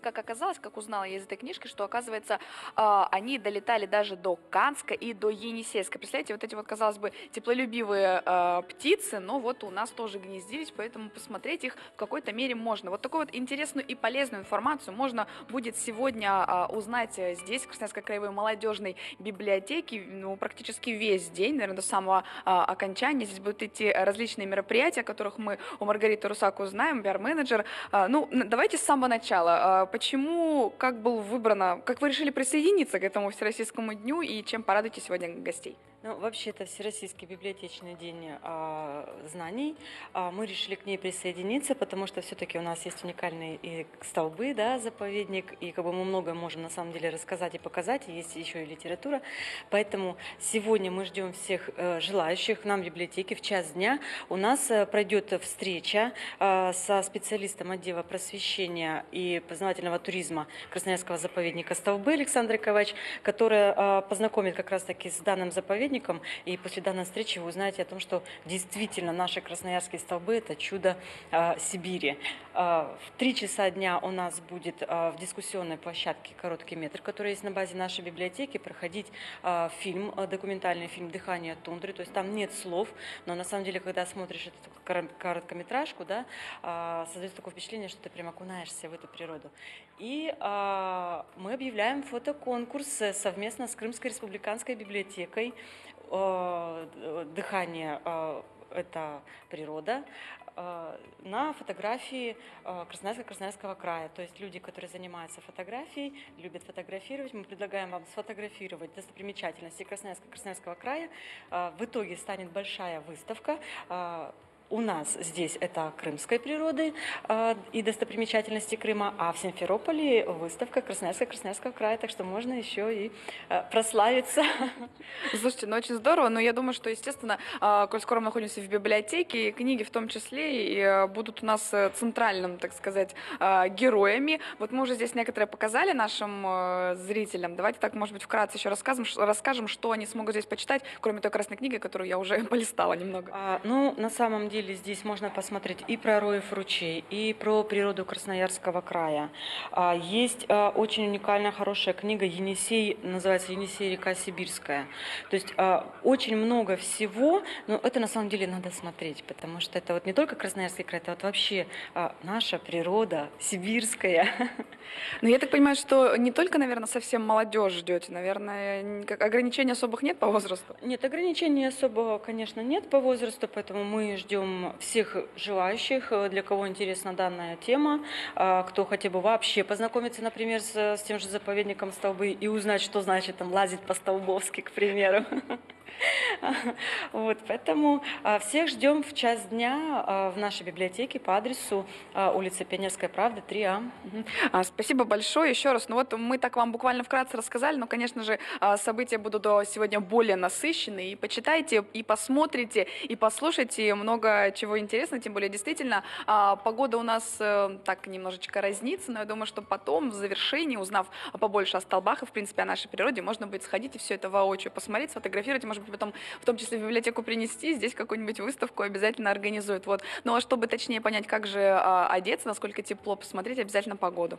как оказалось, как узнала я из этой книжки, что, оказывается, а, они долетали даже до Канска и до Енисейска. Представляете, вот эти вот, казалось бы, теплолюбивые а, птицы, но вот у нас тоже гнездились, поэтому посмотреть их в какой-то мере можно. Вот такую вот интересную и полезную информацию можно будет сегодня а, узнать здесь, в Красноярской краевой молодежной библиотеке, ну, практически весь день, наверное, до самого окончания. Здесь будут идти различные мероприятия, о которых мы у Маргариты Русак узнаем, пиар-менеджер. Ну, давайте с самого начала. Почему, как был выбрано, как вы решили присоединиться к этому Всероссийскому дню и чем порадуете сегодня гостей? Ну, вообще, это Всероссийский библиотечный день а, знаний. А, мы решили к ней присоединиться, потому что все-таки у нас есть уникальные и столбы, да, заповедник, и как бы мы многое можем на самом деле рассказать и показать, и есть еще и литература. Поэтому сегодня мы ждем всех э, желающих нам в библиотеке в час дня. У нас э, пройдет встреча э, со специалистом отдела просвещения и познавательного туризма Красноярского заповедника «Столбы» Александр Ковач, которая э, познакомит как раз-таки с данным заповедником сотрудникам. И после данной встречи вы узнаете о том, что действительно наши красноярские столбы – это чудо э, Сибири. Э, в три часа дня у нас будет э, в дискуссионной площадке «Короткий метр», который есть на базе нашей библиотеки, проходить э, фильм, э, документальный фильм «Дыхание тундры». То есть там нет слов, но на самом деле, когда смотришь эту короткометражку, да, э, создается такое впечатление, что ты прям окунаешься в эту природу. И э, мы объявляем фотоконкурс совместно с Крымской республиканской библиотекой Э, дыхание э, это природа, э, на фотографии Красноярского Красноярского края. То есть люди, которые занимаются фотографией, любят фотографировать, мы предлагаем вам сфотографировать достопримечательности Красноярского Красноярского края. В итоге станет большая выставка у нас здесь это крымской природы э, и достопримечательности Крыма, а в Симферополе выставка Красноярского Красноярского края, так что можно еще и э, прославиться. Слушайте, ну очень здорово, но я думаю, что, естественно, э, коль скоро мы находимся в библиотеке, книги в том числе и э, будут у нас э, центральным, так сказать, э, героями. Вот мы уже здесь некоторые показали нашим э, зрителям. Давайте так, может быть, вкратце еще расскажем, расскажем, что они смогут здесь почитать, кроме той красной книги, которую я уже полистала немного. А, ну, на самом деле, деле здесь можно посмотреть и про Роев ручей, и про природу Красноярского края. А, есть а, очень уникальная, хорошая книга «Енисей», называется «Енисей. Река Сибирская». То есть а, очень много всего, но это на самом деле надо смотреть, потому что это вот не только Красноярский край, это вот вообще наша природа сибирская. Но я так понимаю, что не только, наверное, совсем молодежь ждете, наверное, ограничений особых нет по возрасту? Нет, ограничений особого, конечно, нет по возрасту, поэтому мы ждем ждем всех желающих, э, для кого интересна данная тема, а, кто хотя бы вообще познакомиться, например, с, с тем же заповедником Столбы и узнать, что значит там лазить по-столбовски, к примеру. Вот, поэтому а, всех ждем в час дня а, в нашей библиотеке по адресу а, улица Пионерская правда, 3А. Спасибо большое еще раз. Ну вот мы так вам буквально вкратце рассказали, но, конечно же, события будут сегодня более насыщенные. И почитайте, и посмотрите, и послушайте много чего интересного, тем более действительно погода у нас э, так немножечко разнится, но я думаю, что потом в завершении, узнав побольше о столбах и, в принципе, о нашей природе, можно будет сходить и все это воочию посмотреть, сфотографировать, может быть, потом в том числе в библиотеку принести, здесь какую-нибудь выставку обязательно организуют. Вот. Ну а чтобы точнее понять, как же а, одеться, насколько тепло, посмотреть обязательно погоду.